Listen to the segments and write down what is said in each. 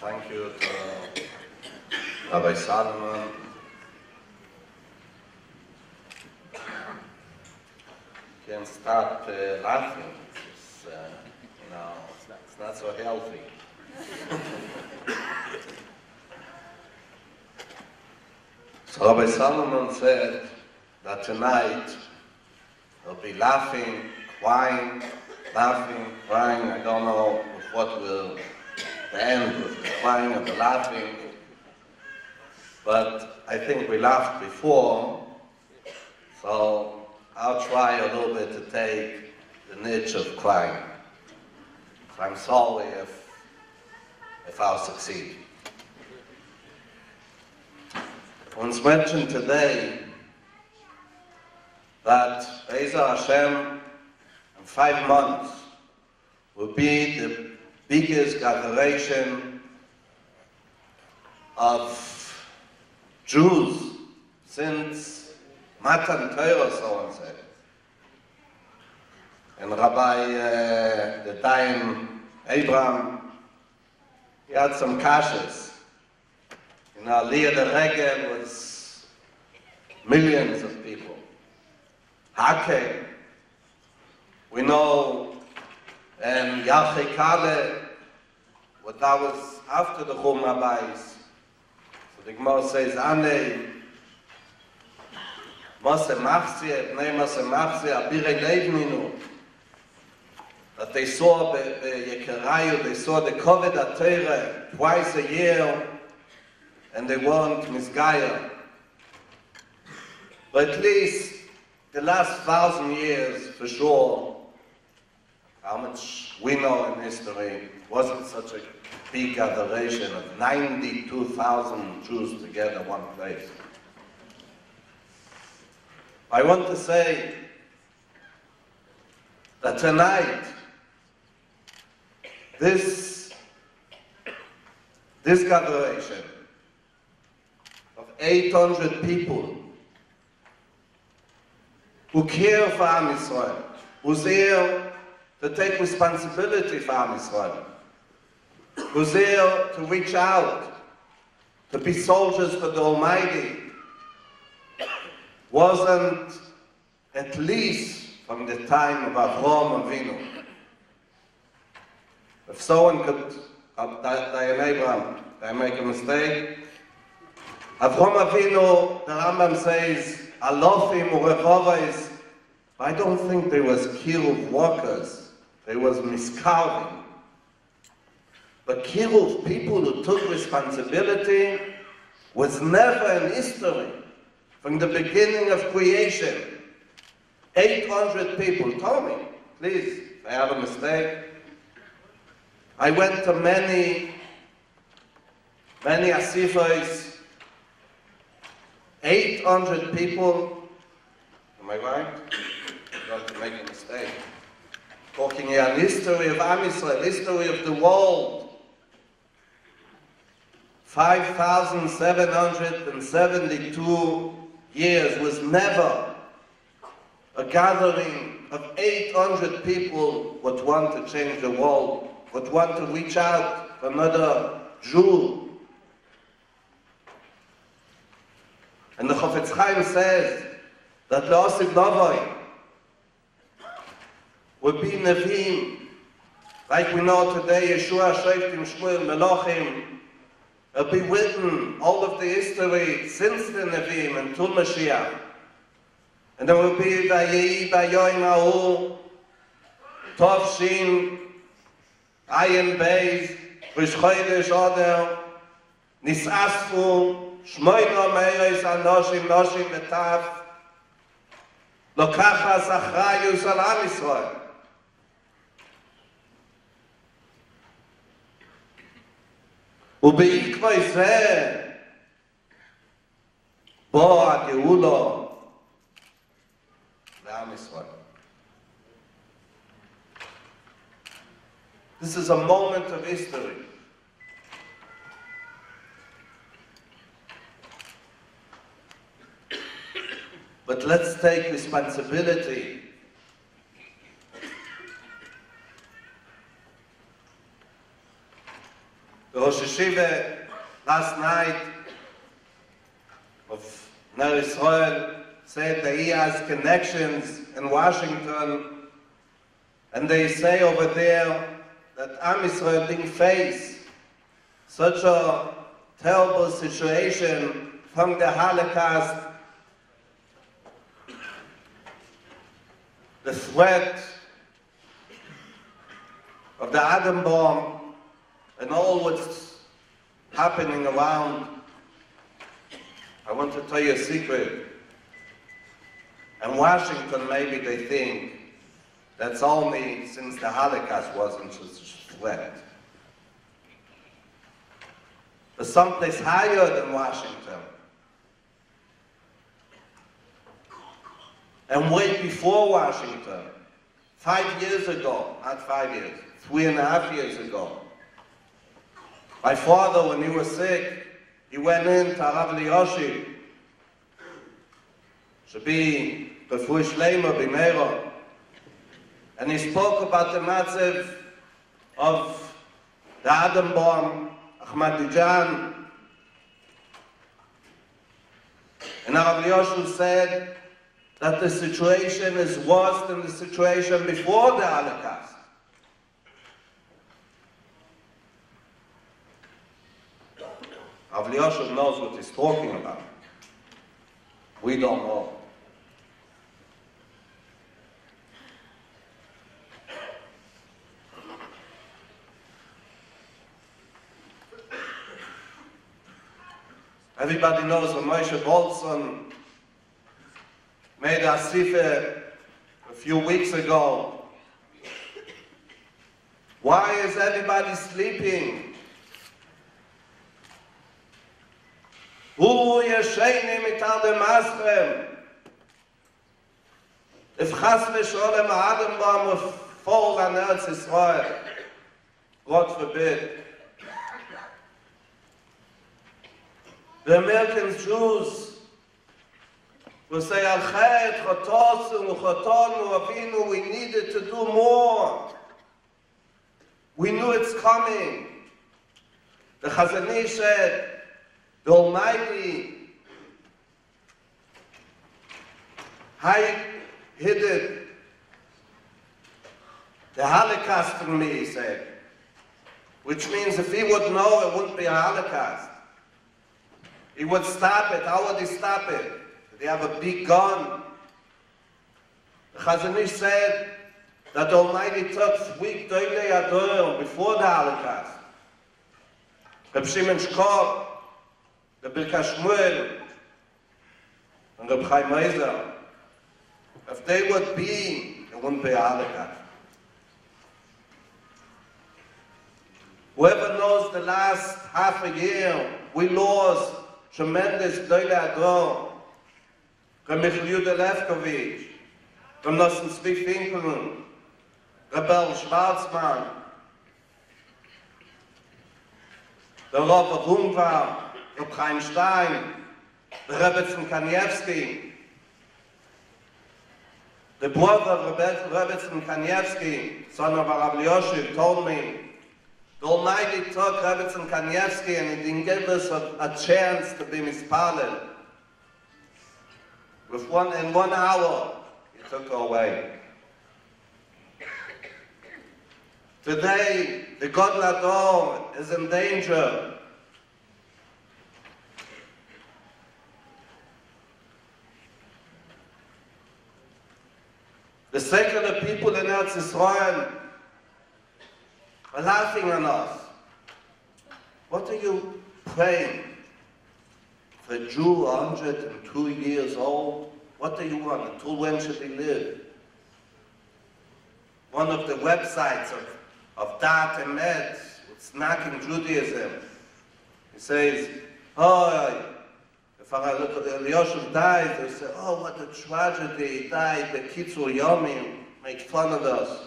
Thank you to Rabbi Salomon. Can't stop uh, laughing. It's, uh, you know, it's not, it's not so healthy. so Rabbi Salomon said that tonight he'll be laughing, crying, laughing, crying. I don't know what will the end with the crying and the laughing. But I think we laughed before, so I'll try a little bit to take the niche of crying. So I'm sorry if, if I'll succeed. It's mentioned today that Be'ezer Hashem in five months will be the biggest gathering of Jews since Matan Torah, so on say. And Rabbi, uh, the time, Abraham, he had some kashes. In Aliyah the Regel was millions of people. Hake, we know um, Yache Kale, what that was after the Chum Abayis. So the Gemara says, Ane, Mose Machzi, Bnei Mose Machzi, Abire Levninu, that they saw the, the Yekerayu, they saw the Kovid HaTeire twice a year, and they weren't Misgaya. But at least the last thousand years, for sure, how much we know in history, wasn't such a big gathering of 92,000 Jews together one place. I want to say that tonight, this, this gathering of 800 people who care for Am Yisrael, who's here to take responsibility for Am to reach out, to be soldiers for the Almighty, wasn't at least from the time of Avraham Avinu. If someone could, uh, Diane Abraham, did I make a mistake? Avraham Avinu, the Rambam says, Alofim urechovais, I don't think there was kiruv workers, there was miscarving. But kiruv, people who took responsibility, was never in history. From the beginning of creation, 800 people. Tell me, please, if I have a mistake. I went to many, many asifos, 800 people. Am I right? Talking here history of Am Yisrael, history of the world. 5,772 years was never a gathering of 800 people would want to change the world, would want to reach out for another Jew. And the Chofetz Chaim says that Losif Novoi would be Nevi'im, like we know today, Yeshua, Shoftim, Shmuel, Melochim, will be written all of the history since the Nevi'im to Mashiach. And there will be Vayehi Bayoim Ahu, Tov Shin, Ayin Beis, Rish Chodesh Oder, Nisasfu, Shmoyno Meiris Anoshim, Noshim Betaf, Lokachas Achrayus Al Am Yisrael. ובעקבי זה בוא הגאולו לעם ישראל. This is a moment of history. But let's take responsibility Rosh Hashiva last night of Ner Israel said that he has connections in Washington and they say over there that Am Israel didn't face such a terrible situation from the Holocaust, the threat of the atom bomb and all what's happening around. I want to tell you a secret. In Washington, maybe they think that's only since the Holocaust wasn't a threat. But someplace higher than Washington. And way before Washington, five years ago, not five years, three and a half years ago, my father, when he was sick, he went in to Rav Eliyashi, to be Refuah Shlema B'meira, and he spoke about the matziv of the atom bomb, Ahmadinejad, and Rav Eliyashi said that the situation is worse than the situation before the Holocaust. Eliyashi knows what he's talking about. We don't know. Everybody knows that Moshe Bolson made a sifa a few weeks ago. Why is everybody sleeping? Wo ihr scheine mit der Maske. Es hasst mir schon alle mal Adam war muss voll an als es war. Gott verbet. The American Jews who say al khayt khatas Chotonu, Avinu, we needed to do more. We knew it's coming. The Khazanish said, the Almighty hid it. The Holocaust from me, he said. Which means if he would know, it wouldn't be a Holocaust. He would stop it. How would he stop it? He have a big gun? The Chazanish said that the Almighty took three Doilei Adorim before the Holocaust. Reb Shimon Shkop, the Birka Shmuel, and Reb Chaim Eiser. If they would be, it wouldn't be a Holocaust. Whoever knows the last half a year, we lost tremendous Doile Ador, Reb Michal Yudah Lefkovich, Reb Nosson Zvi Finkeln, Rebel Schwarzmann, der of Rumva, Reb Chaim Stein, the Rebbetzin Kanievsky, the brother of Rebbetzin Kanievsky, son of Rav Yoshev, told me The Almighty took Rebbetzin Kanievsky and he didn't give us a, a chance to be mispalel. With one, in one hour, he took her away. Today, the God Lador is in danger. The secular people in Eretz Israel are laughing on us. What are you praying? For a Jew 102 years old? What do you want? Until when should he live? One of the websites of, of Dat and Med, snacking Judaism, he says, oh, at Eliashib died, they say, oh, what a tragedy, he died, the Kitzur Yomim, make fun of us.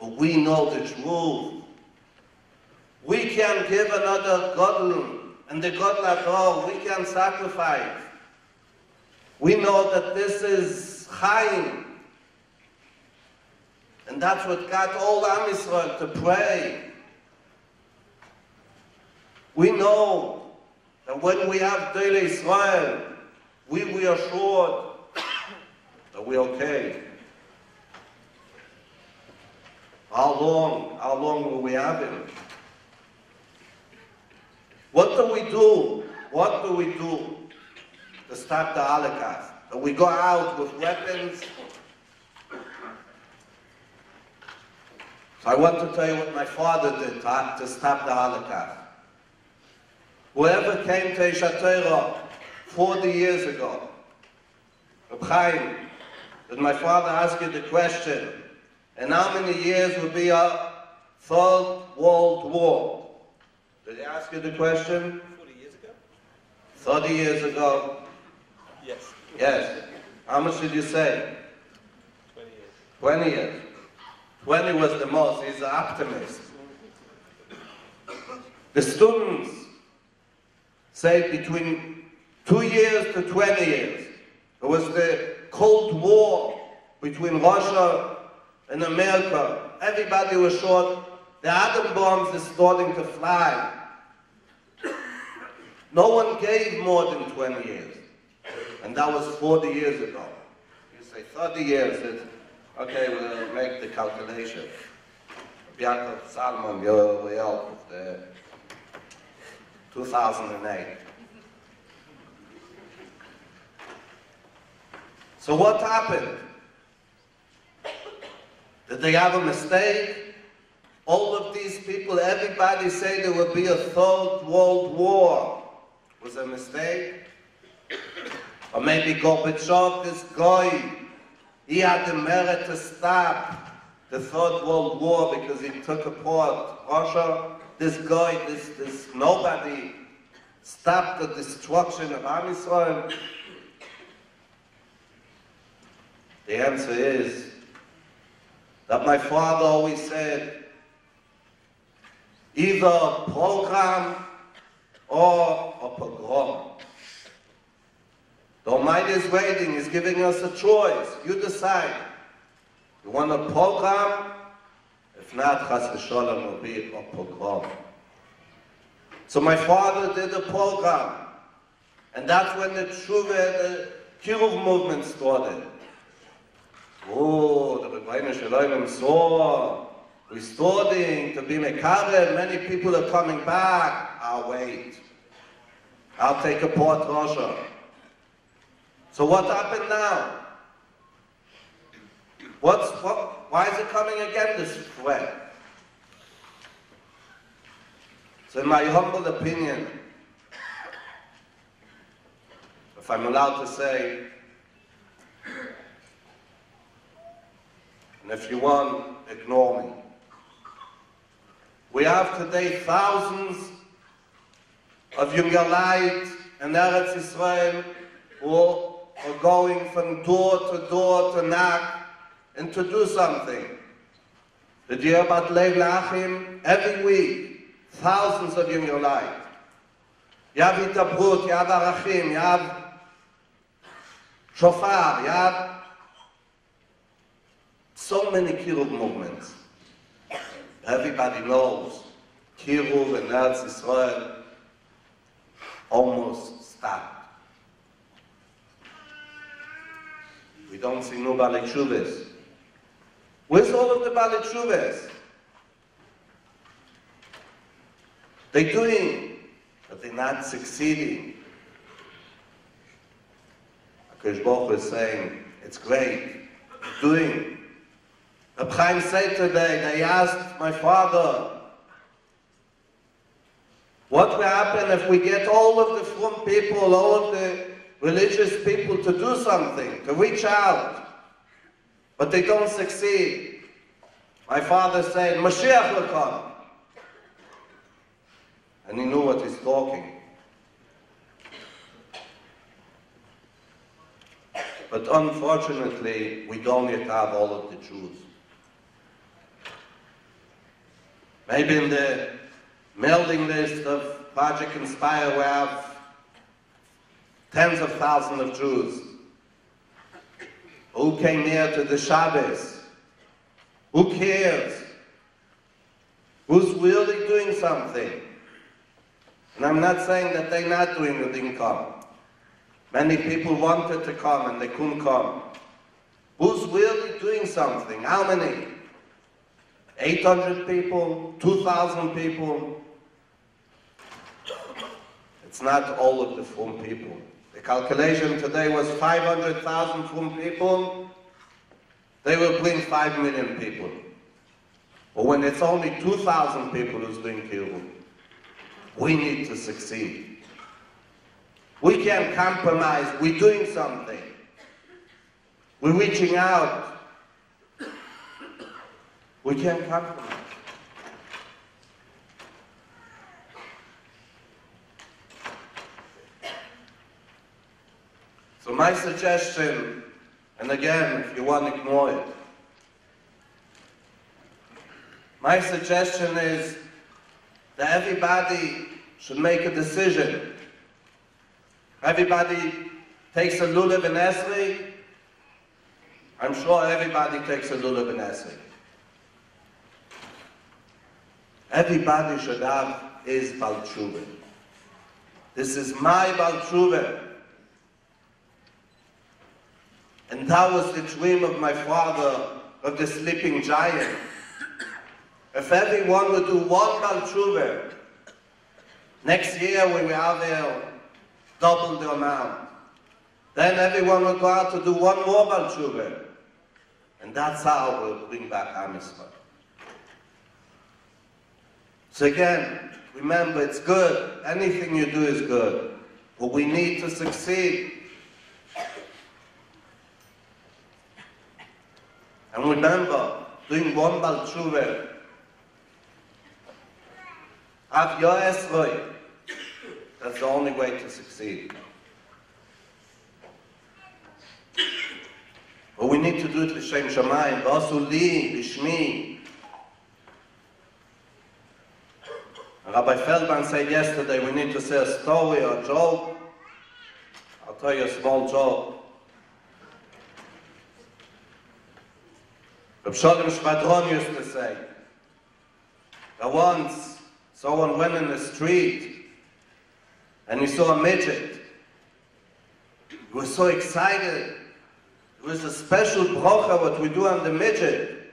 But we know the truth. We can give another Godel, and the God like all, we can sacrifice. We know that this is Chaim. And that's what got all Am to pray. We know that when we have daily Israel, we are assured that we're okay. How long, how long will we have him? What do we do? What do we do to stop the Holocaust? Do we go out with weapons? So I want to tell you what my father did to, to stop the Holocaust. Whoever came to Isha 40 years ago, Reb Chaim, did my father ask you the question, and how many years will be a third world war? Did he ask you the question? 40 years ago? 30 years ago? Yes. Yes. How much did you say? 20 years. 20 years. 20 was the most. He's an optimist. The students say between two years to 20 years. It was the Cold War between Russia and America. Everybody was short. the atom bombs are starting to fly. No one gave more than 20 years. And that was 40 years ago. You say 30 years, it's, okay, we'll make the calculation. Bianca Salmon, you're way 2008. So what happened? Did they have a mistake? All of these people, everybody say there would be a third world war. Was a mistake? Or maybe Gorbachev, this guy, he had the merit to stop the Third World War because he took apart Russia. This guy, this, this nobody, stopped the destruction of Am Yisrael. The answer is that my father always said, either a program or a pogrom. The Almighty is waiting, He's giving us a choice. You decide. You want a program? If not, a pogrom. So my father did a program. And that's when the Tshuva, the Kiruv movement started. Oh, the Rebbeinu Shalom saw, we're to be Mekarev, many people are coming back. I'll wait. I'll take apart Russia. So what happened now? What's, what, why is it coming again, this threat? So in my humble opinion, if I'm allowed to say, and if you want, ignore me. We have today thousands of Jungerleit and Eretz Israel who are going from door to door to knock and to do something. You hear about Lev Lachim? Every week, thousands of Jungerleit. You have Itabrut, you have Arachim, you have Shofar, you have so many Kiruv movements. Everybody knows Kiruv and Eretz Israel almost stopped. We don't see no Balei. Where's all of the Balei Tshuvas? They're doing, but they're not succeeding. Akash Baruch is saying, it's great, doing. Reb Chaim said today, they asked my father, what will happen if we get all of the from people, all of the religious people to do something, to reach out, but they don't succeed? My father said, Mashiach will come. And he knew what he's talking. But unfortunately, we don't yet have all of the Jews. Maybe in the mailing list of Project Inspire we have tens of thousands of Jews who came here to the Shabbos. Who cares? Who's really doing something? And I'm not saying that they're not doing it, didn't come. Many people wanted to come and they couldn't come. Who's really doing something? How many? 800 people? 2,000 people? It's not all of the Frum people. Calculation today was 500,000 Frum people. They will bring 5 million people. But when it's only 2,000 people who's doing Kiruv, we need to succeed. We can't compromise. We're doing something. We're reaching out. We can't compromise. My suggestion, and again, if you want to ignore it, my suggestion is that everybody should make a decision. Everybody takes a lulav and esrei. I'm sure everybody takes a lulav and esrei. Everybody should have his baltshuva. This is my baltshuva. And that was the dream of my father, of the sleeping giant. If everyone would do one baltshuva, next year we will have there double the amount. Then everyone will go out to do one more baltshuva. And that's how we'll bring back Am So again, remember it's good. Anything you do is good. But we need to succeed. And remember, doing one baltshuva, have your esroi. That's the only way to succeed. But we need to do it l'shem shamayim, v'asu li, b'shmi. Rabbi Feldman said yesterday we need to say a story or a joke. I'll tell you a small joke. Reb Sholem Shvadron used to say that once someone went in the street and he saw a midget. He was so excited. It was a special brocha what we do on the midget.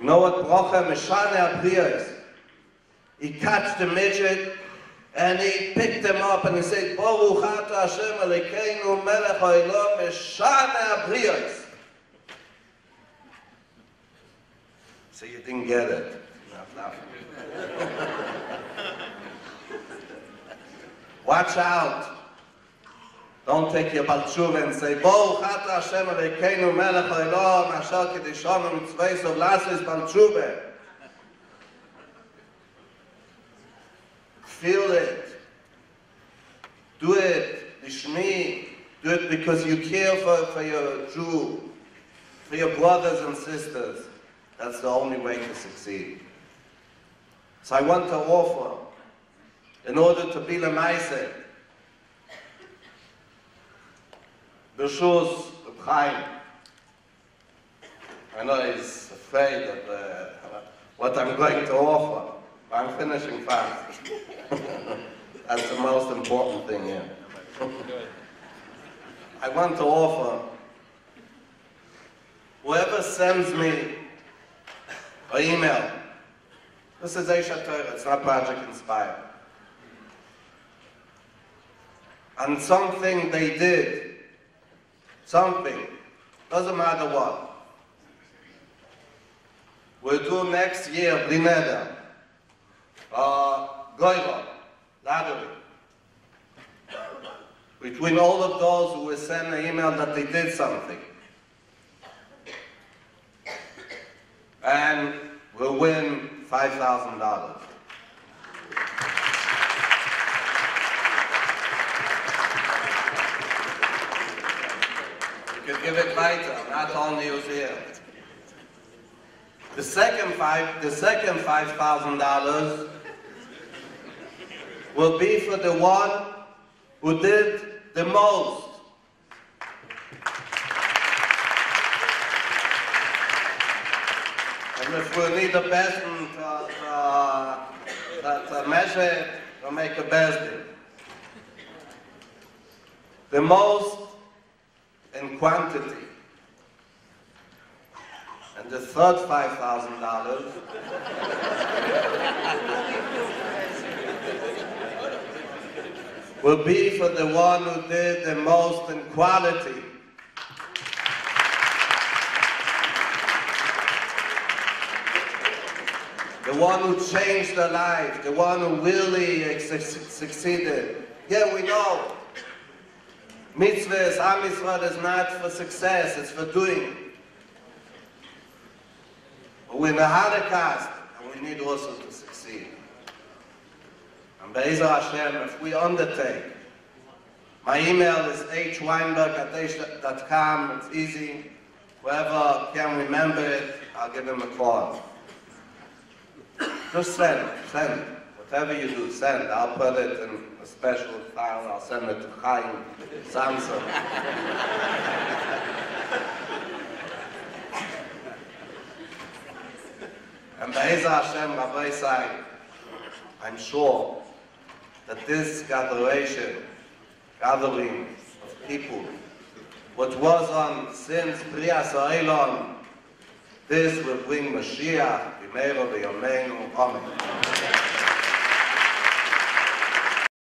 You know what brocha meshane apriyas? He catched the midget and he picked him up and he said, Baruch ata Hashem Elokeinu melech haolam meshane apriyas. So you didn't get it. Not laughing. Watch out. Don't take your baltshuva and say, Bo chata Hashem Elokeinu melech haolam asher kedishonu mitzvahs of lasis baltshuva. Feel it. Do it. Lishmi. Do it because you care for, for your Jew, for your brothers and sisters. That's the only way to succeed. So I want to offer, in order to be Lemaise, B'shus Chaim. I know he's afraid of uh, what I'm going to offer. but I'm finishing fast. That's the most important thing here. I want to offer whoever sends me an email. This is Aish HaTorah, it's not Project Inspire. And something they did, something, doesn't matter what. We'll do next year, Blineda, uh, Goyva, lottery. Between all of those who will send an email that they did something. And we'll win $5,000. You can give it later, not only who's here. The second five, the second five thousand dollars will be for the one who did the most. And if we need uh, uh, uh, a person to, to, to, to measure it, will make a birthday. The most in quantity. And the third $5,000 will be for the one who did the most in quality. The one who changed their life, the one who really su- succeeded. Yeah, we know. Mitzvahs, Am Yisrael is not for success, it's for doing. We're in the Holocaust, and we need also to succeed. And Be'ezer Hashem, if we undertake, my email is hweinberg at. It's easy. Whoever can remember it, I'll give him a call. Just send, send. Whatever you do, send. I'll put it in a special file. I'll send it to Chaim Samson. And Be'ezer Hashem, Rabbi Sai, I'm sure that this gatheration, gathering of people, what was on since Priya Sa'ilon, this will bring Mashiach, B'meiro B'yomeinu, Amen.